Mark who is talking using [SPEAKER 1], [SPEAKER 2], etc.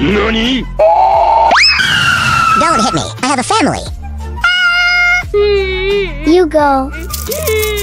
[SPEAKER 1] NANI?
[SPEAKER 2] Don't hit me. I have a family.
[SPEAKER 3] You go. Mm.